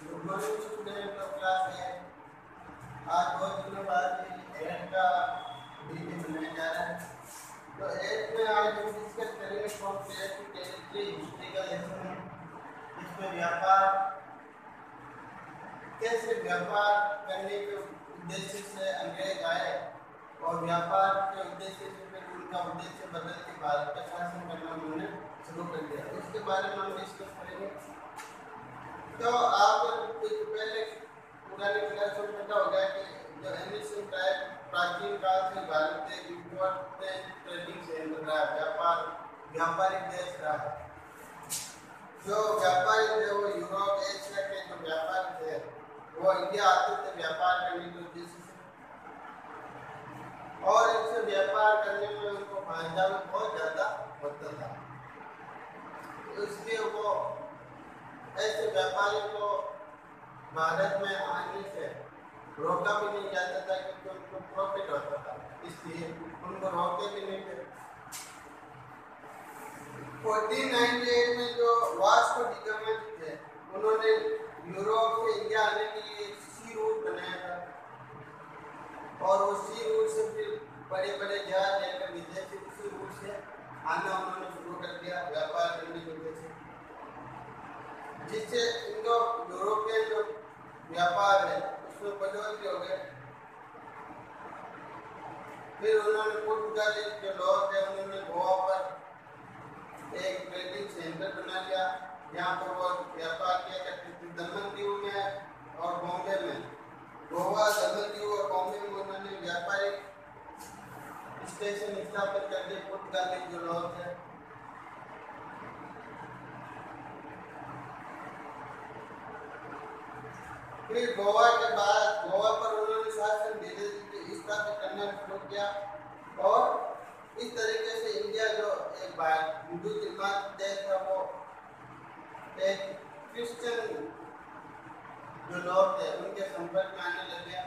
Good morning student of class है आज बहुत दिनों बाद एड का वीडियो बनाया जा रहा है तो एड में आज हम डिस्कस करेंगे from player to territory history का लेसन इसमें व्यापार कैसे व्यापार करने के उद्देश्य से अंग्रेज़ आए और व्यापार के उद्देश्य से उनका उद्देश्य बदल के भारत का शासन करना उन्होंने शुरू कर दिया। इसके बारे में हम डिस्कस करेंगे। तो आप एक पहले पुराने क्लास में पता होगा कि जो एनिशियन टाइप प्राचीन काल से भारत एक इम्पोर्टेंट ट्रेडिंग सेंटर रहा व्यापार व्यापारिक देश रहा जो व्यापारी थे वो यूरोप, एशिया के जो व्यापारी थे, वो इंडिया आते थे व्यापार करने के उद्देश्य और इनसे व्यापार करने में उनको फ़ायदा भी बहुत ज़्यादा होता था। इसलिए वो ऐसे व्यापारी को भारत में आने से रोका भी नहीं जाता था क्योंकि उनको प्रॉफिट होता था इसलिए उनको रोके भी नहीं थे 1498 में जो वास्को डिगामा थे, उन्होंने यूरोप से इंडिया आने के लिए सी रूट बनाया था। और वो सी रूट से फिर बड़े बड़े जहाज़ लेकर विदेशी उसी रूट से आना उन्होंने शुरू कर दिया, व्यापार करने की वजह से जिससे इंडो, यूरोपियन जो व्यापार है, उसमें बढ़ोतरी हो गई फिर उन्होंने पुर्तगाली, जो लोग थे उन्होंने गोवा पर एक ट्रेडिंग सेंटर बना लिया। जहाँ पर वो व्यापार किया करते दमन दीव में और बॉम्बे में। गोवा दमन दीव और बॉम्बे में उन्होंने व्यापारिक स्टेशन स्थापित कर दिए पुर्तगाली जो लोग थे फिर गोवा के बाद गोवा पर उन्होंने शासन धीरे धीरे स्थापित करना शुरू किया। और इस तरीके से इंडिया जो एक हिंदू निर्माण देश था वो एक क्रिश्चियन जो लोग थे, उनके संपर्क में आने लग। गया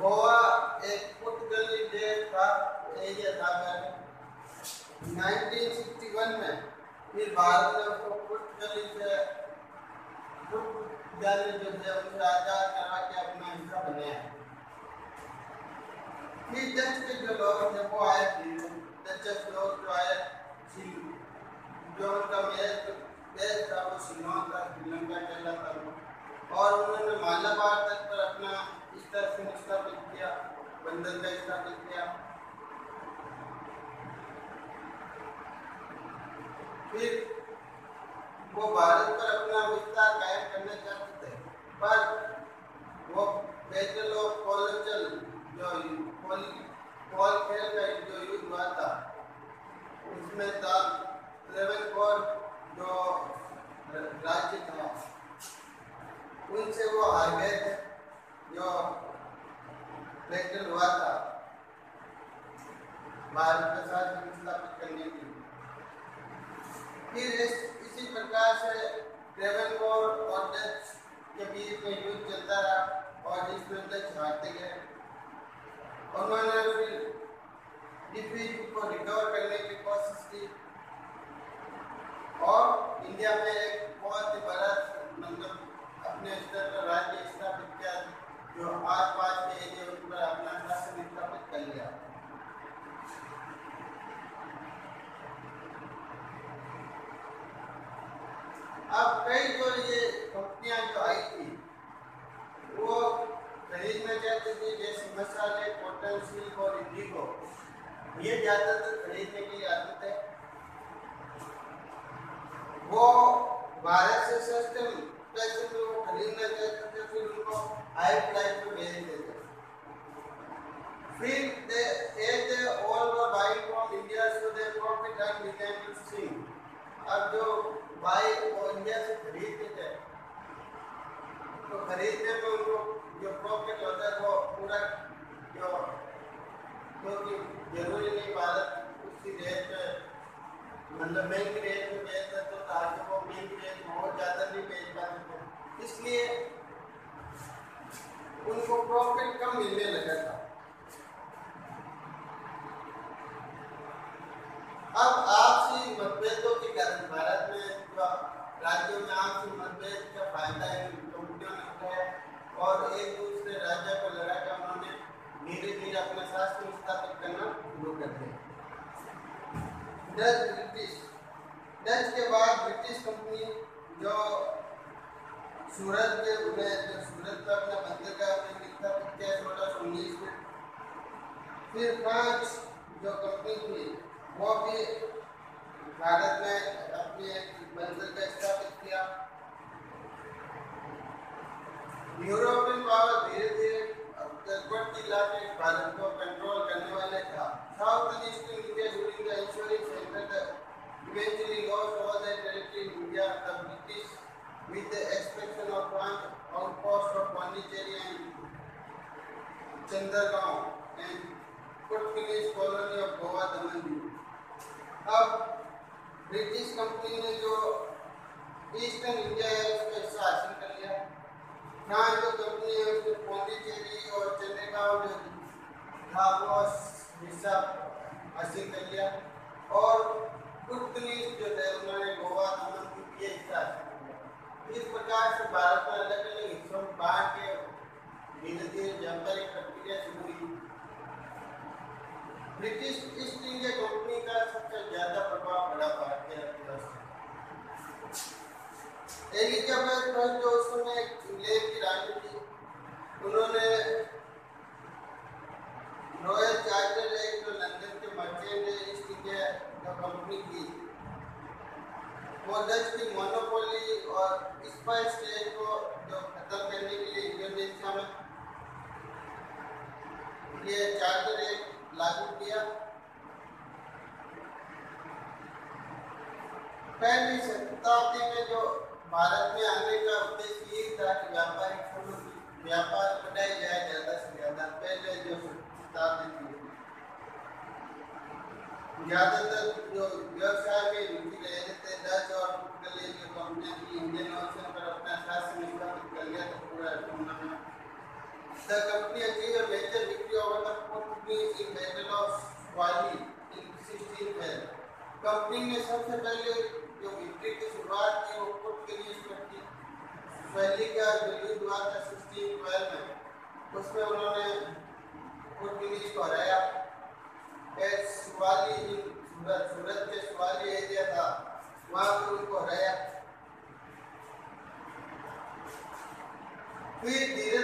गोवा एक पुर्तगाली देश था एरिया था पहले 1961 में फिर भारत उसको पुर्तगाली से पुर्तगाली जो थे उनसे आज़ाद करवा के अपना हिस्सा बनाया फिर डच के जो लोग थे वो आए डचस लोग जो आए जो उनका मेज देश था वो शिलोंग था श्रीलंका चला था और उन्होंने मालाबार तक पर अपना स्तर से स्थापित किया बंदर का स्थापित किया। फिर वो भारत पर अपना विस्तार कायम करना चाहते थे। पर वो बैटल ऑफ़ कोलोचल जो कोल कोल खेल का जो युद्ध हुआ था, उसमें था ट्रेवनकोर जो राज्य था। उनसे वो हार गए थे, जो बैटल हुआ था। भारत के साथ स्थापित करने के लिए। फिर इस, प्रकार से ट्रेवनकोर और डच के बीच में युद्ध चलता रहा और जिसमें डच हारते गए। उन्होंने फिर डिफीट को रिकवर करने की कोशिश की और इंडिया में एक बहुत ही बड़ा मतलब अपने स्तर पर राज्य स्थापित किया जो आस पास के एरिया पर अपना शासन स्थापित कर लिया। अब कई जो ये कंपनियाँ जो आई थी, वो खरीदना चाहते थे, जैसे मसाले कॉटन सिल्क और इंडिगो ये ज़्यादातर खरीदने के लिए आते थे। वो भारत से सस्ते पैसे में वो खरीदना चाहते थे, फिर उनको हाई प्राइस पे बेच देते फिर they as they all were buying from India so they profit and to sing अब जो भाई, वो इंडिया से खरीद के हैं। तो खरीदने में तो उनको जो प्रॉफिट होता है वो पूरा जो क्योंकि ज़रूरी नहीं भारत उसी रेट में मतलब महँगी रेट में बेचता तो ताकि वो महँगी रेट बहुत ज़्यादा नहीं बेच पाते इसलिए उनको प्रॉफिट कम मिलने लगा था। अब आपसी मतभेदों के कारण भारत में राज्यों में आपसी मतभेद का फ़ायदा इन कंपनियों ने उठाया और एक दूसरे राज्य को लड़ा के उन्होंने? धीरे धीरे अपना शासन स्थापित करना शुरू कर दिया। Dutch British. डच के बाद ब्रिटिश कंपनी जो सूरत के उन्हें जो सूरत का अपना बंदरगाह उन्हें स्थापित किया सोलह सौ उन्नीस में, फिर फ्रांस जो कंपनी थी, वो भी भारत में अपने बंदरगाह स्थापित किया यूरोपियन पावर धीरे धीरे तटवर्ती इलाके भारत को कंट्रोल करने वाले था south eastern India during the ensuring centre eventually lost all their territory in India the British with the exception of one outpost of Pondicherry and Chandragaon and Portuguese colony of Goa Daman अब British company ने जो eastern India है, उसका हिस्सा हासिल कर लिया। France जो कंपनी है उसने पौंडीचेरी और चंद्रगांव जो था वो हिस्सा हासिल कर लिया। और पुर्तगीज जो थे उन्होंने गोवा दमन की ये हिस्सा इस प्रकार से भारत में अलग अलग हिस्सों में बांट के धीरे धीरे व्यापारिक प्रक्रिया शुरू हुई। ब्रिटिश ईस्ट इंडिया कंपनी का सबसे ज़्यादा प्रभाव पड़ा भारतीय अर्थव्यवस्था एलिजाबेथ फ़र्स्ट जो उस समय इंग्लैंड की रानी थी उन्होंने रॉयल चार्टर एक्ट जो लंदन के मर्चेंट ईस्ट इंडिया जो कंपनी की, वो डच की मोनोपोली और स्पाइस ट्रेड को जो खत्म करने के लिए इंडोनेशिया में ये चार्टर एक्ट लागू किया पहली शताब्दी में जो भारत में आने का उद्देश्य ये था कि व्यापारिक व्यापार बढ़ाया जाए, ज़्यादा से ज़्यादा पहले जो शताब्दी थी। ज़्यादातर जो व्यवसाय में रुचि रहे थे, डच और पुर्तगाली जो कंपनियाँ थी इंडियन ओशन पर अपना शासन स्थापित कर लिया था पूरा tournament The company achieved a major victory over the Portuguese in Battle of Swali in 1612. Company ने सबसे पहले जो विक्ट्री की शुरुआत की, वो पुर्तगालीज पर की स्वैली का जो युद्ध हुआ था 1612 में। उसमें उन्होंने पुर्तगालीज को हराया सुवाली सूरत सूरत के सुवाली एरिया था, वहाँ पर उनको हराया फिर धीरे कंपनी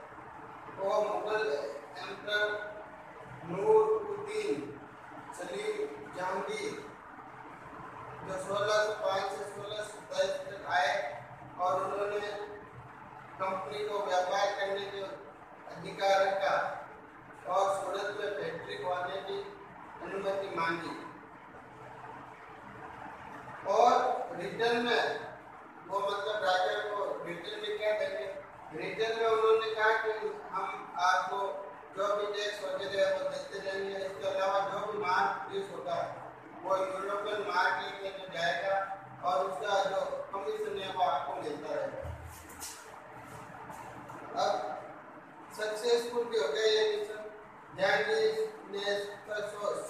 मुगल एम्पर नूरुद्दीन सलीम जहांगीर जो सोलह सौ पाँच से सोलह सत्ताईस तक आए और उन्होंने कंपनी को व्यापार करने के अधिकार रखा और सूरत में फैक्ट्री खोलने की अनुमति मांगी और रिटर्न में वो मतलब राजा को रिटर्न में क्या देंगे? रिटर्न में उन्होंने कहा कि हम आपको जो भी टैक्स वगैरह है वो देते रहेंगे। इसके अलावा जो भी माल प्रोड्यूस होगा वो यूरोपियन मार्केट में जो जाएगा और उसका जो कमीशन है, वो आपको मिलता रहेगा। अब सक्सेसफुल भी हो गया ये मिशन जहांगीर ने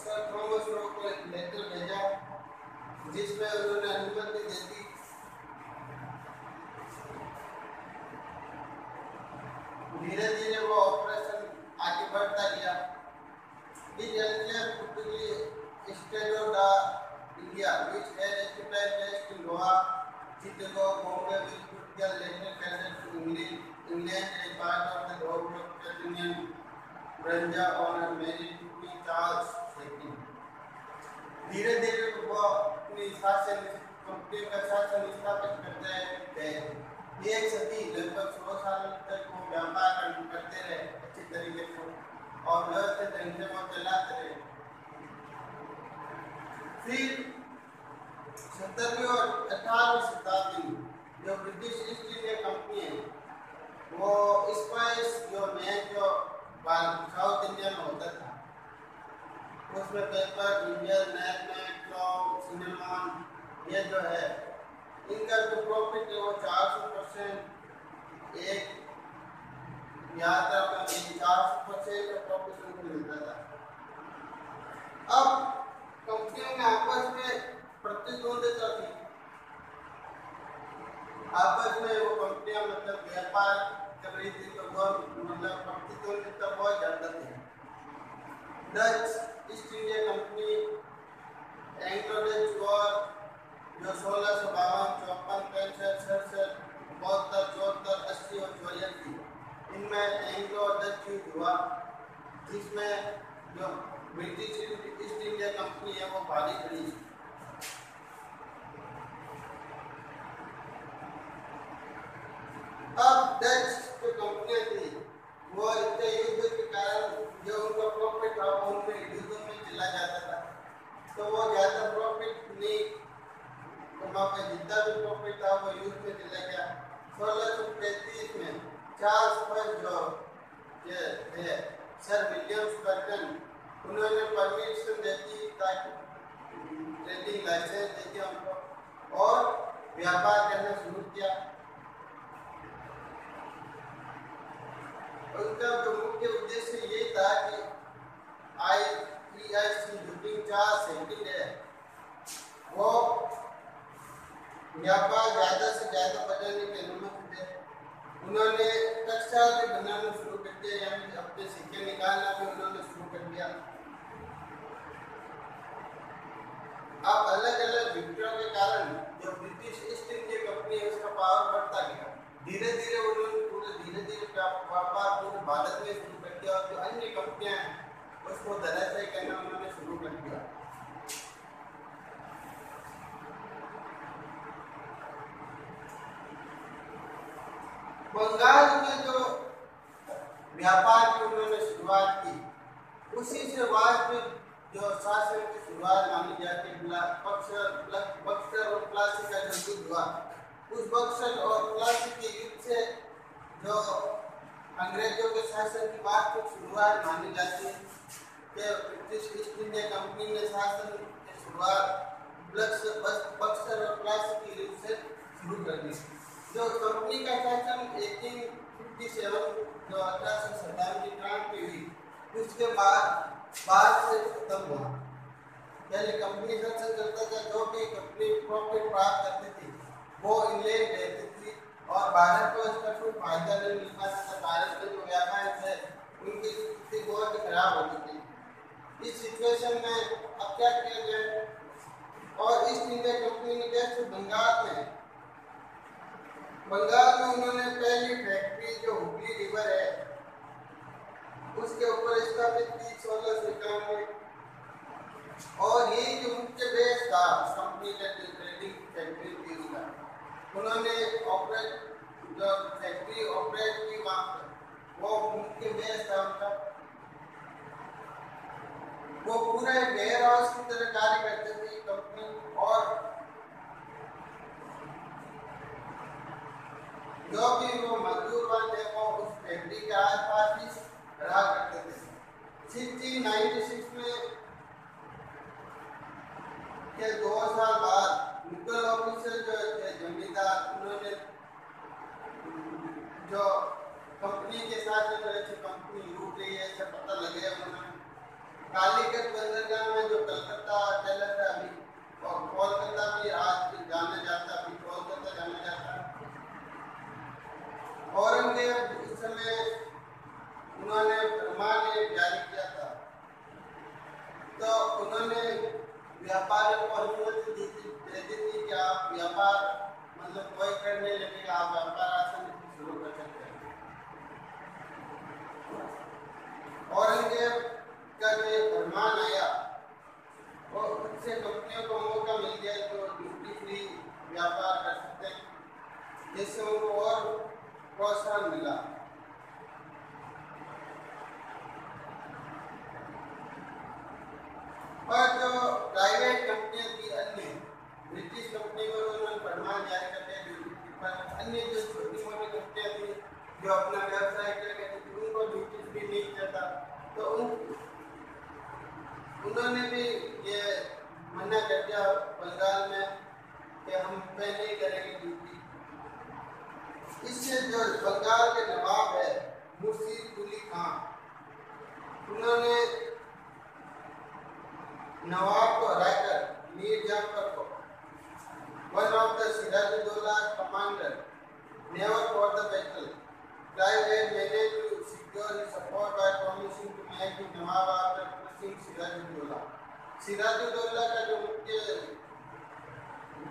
सर थॉमस रो को एक लेटर भेजा, जिसमें उन्होंने अनुमति दे दी। धीरे धीरे वो ऑपरेशन आगे बढ़ता गया Helped Portuguese state of the India, which had occupied based in Goa, Chittagong, Bombay, with Portugal later ceded to England, England as part of the government Ferdinand Branja on a marriage to King Charles II. धीरे धीरे वो अपनी शासन company का शासन स्थापित करते गए एक सदी लगभग सौ साल तक वो व्यापार करते रहे अच्छी तरीके से और व्यवस्थित ढंग से वो चलाते रहे। फिर सत्तरवीं और अठारहवीं शताब्दी जो ब्रिटिश ईस्ट इंडिया कंपनी है, वो स्पाइस जो मेन जो साउथ इंडिया में होता था, उसमें पेपर इंडियन क्लॉम सिनेमॉन, ये जो है, इनका जो प्रॉफिट है वो चार सौ परसेंट एक यात्रा में चार सौ परसेंट का प्रॉफिट उनको मिलता था। अब कंपनियों में आपस में प्रतिद्वंदिता थी। आपस में वो कंपनियाँ मतलब व्यापार कर रही थी तो बहुत मतलब प्रतिद्वंदिता बहुत ज़्यादा थी। Dutch east India company Anglo Dutch war जो सोलह सौ बावन चौपन पैंसठ, सड़सठ, बहत्तर, चौहत्तर, अस्सी और थी। इनमें एंग्लो डच युद्ध हुआ, जिसमें जो ब्रिटिश ईस्ट इंडिया कंपनी है, वो भारी खड़ी अब डच जो कंपनियाँ थी वो इतने युद्ध के कारण जो उनका प्रॉफिट था, वो उनके युद्धों में चला जाता था। तो वो ज़्यादा प्रॉफिट नहीं वहाँ पे जितना भी प्रॉफिट था, वो युद्ध में चला गया। सोलह सौ पैंतीस में चार्ल्स ये थे सर विलियम्स बर्टन उन्होंने परमिशन दे दी ताकि ट्रेडिंग लाइसेंस दे दिया उनको। और व्यापार करना शुरू किया। उनका जो मुख्य उद्देश्य ये था कि आई ई आई सी जो तीन चार सेकंड है। वो व्यापार ज़्यादा से ज़्यादा बढ़ाने की अनुमति उन्होंने कक्षा भी बनाना शुरू कर दिया, यानी अपने सिक्के निकालना भी उन्होंने शुरू कर दिया। अब अलग अलग विक्टियों के कारण जो ब्रिटिश ईस्ट इंडिया कंपनी है, उसका पावर बढ़ता गया। धीरे धीरे उन्होंने पूरे धीरे धीरे व्यापार पूरे भारत में शुरू कर दिया और जो अन्य कंपनियाँ हैं, उसको धराशायी करना उन्होंने शुरू कर दिया बंगाल में जो व्यापार की उन्होंने शुरुआत की उसी से में जो शासन की शुरुआत मानी जाती है बक्सर और प्लासी का जो युद्ध हुआ। उस बक्सर और प्लासी के युद्ध से जो अंग्रेज़ों के शासन की बात की शुरुआत मानी जाती है कि ब्रिटिश ईस्ट इंडिया कंपनी ने शासन की शुरुआत बक्सर और प्लासी के युद्ध से शुरू कर दी। जो कंपनी का शासन 1857 जो अठारह सौ सत्तावन की क्रांति हुई। उसके बाद बाद से खत्म हुआ। पहले कंपनी शासन करता था जो भी कंपनी प्रॉफिट प्राप्त करती थी, वो इंग्लैंड रहती थी और भारत को इसका कोई फ़ायदा नहीं मिल पाता था भारत के जो व्यापार थे, उनकी स्थिति बहुत ही खराब होती थी। इस सिचुएशन में अब क्या किया जाए? और ईस्ट इंडिया कंपनी ने जैसे बंगाल में बंगाल में उन्होंने पहली फैक्ट्री जो हुगली रिवर है उसके ऊपर स्थापित की सोलह सौ इक्यानवे और ये जो मुख्य बेस था कंपनी का जो ट्रेडिंग फैक्ट्री थी उसका। उन्होंने ऑपरेट जो फैक्ट्री ऑपरेट की वहाँ पर वो मुख्य बेस था उनका। वो पूरे वेयर हाउस की तरह कार्य करते थे कंपनी और जो भी वो मजदूर है, वो उस फैक्ट्री के आसपास ही रहा करते थे सिक्सटीन नाइन्टी सिक्स में के दो साल बाद मुगल ऑफिसर जो थे जमींदार उन्होंने जो कंपनी के साथ जो थे कंपनी लूट रही है ऐसा पता लगे उन्होंने कालीगढ़ बंदरगाह में जो कलकत्ता टेलर था अभी और कोलकाता भी आज जाना जाता अभी कोलकाता जाना जाता औरंगज़ेब उस समय उन्होंने ब्रह्मा ने जारी किया था। तो उन्होंने व्यापारियों को अनुमति दी थी दे दी थी कि आप व्यापार मतलब कोई करने लगेगा, आप व्यापार आसानी से शुरू कर सकते हैं औरंगज़ेब का जो फरमान आया और उससे कंपनियों को मौका मिल गया तो ड्यूटी फ्री व्यापार कर सकते हैं जिससे उनको और प्रोत्साहन मिला और जो प्राइवेट कंपनियाँ थी अन्य ब्रिटिश कंपनी को उन्होंने फरमान जारी कर दिया पर अन्य जो छोटी मोटी कंपनियाँ थी जो अपना व्यवसाय कर रही थी उनको ड्यूटी फ्री नहीं करता। तो उन, उन्होंने भी ये मना कर दिया बंगाल में कि हम पहले ही करेंगे ड्यूटी इससे जो बंगाल के नवाब है मुर्शी कुली खान, उन्होंने नवाब को हराकर मीर जाफ़र को one of the Sirajuddaulah commander never fought the battle tried and managed to secure his support by promising to make him Nawab after crushing Sirajuddaulah. Sirajuddaulah का जो मुख्य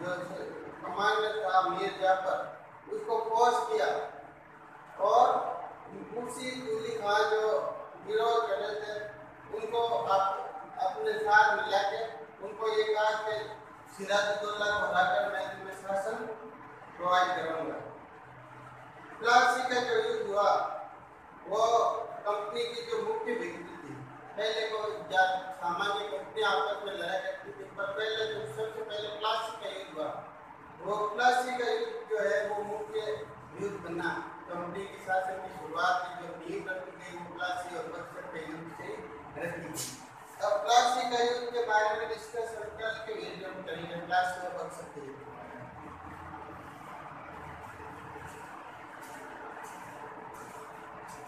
जो कमांडर था मीर जाफ़र उसको फोर्स किया और मुर्शी कुली खान जो विरोध कर रहे थे, उनको आप, अपने साथ मिला के उनको ये कहा कि सिराजुद्दौला को हराकर मैं तुम्हें शासन प्रोवाइड करूँगा प्लासी का जो युद्ध हुआ, वो कंपनी की जो मुख्य बिक्री थी, पहले को सामान्य कंपनियाँ आपस में लड़ा करती थी, पर पहले जो सबसे पहले प्लास्टिक का युद्ध हुआ, वो प्लास्टिक का युद्ध जो है, वो मुख्य युद्ध बना। कंपनी की शासन की शुरुआत की जो नींव रखी गई वो प्लास्टिक और बक्सर के युद्ध से रखी गई अब प्लास्टिक का युद्ध के बारे में डिस्कस हम कल के में करेंगे प्लास्टिक और बक्सर के युद्ध।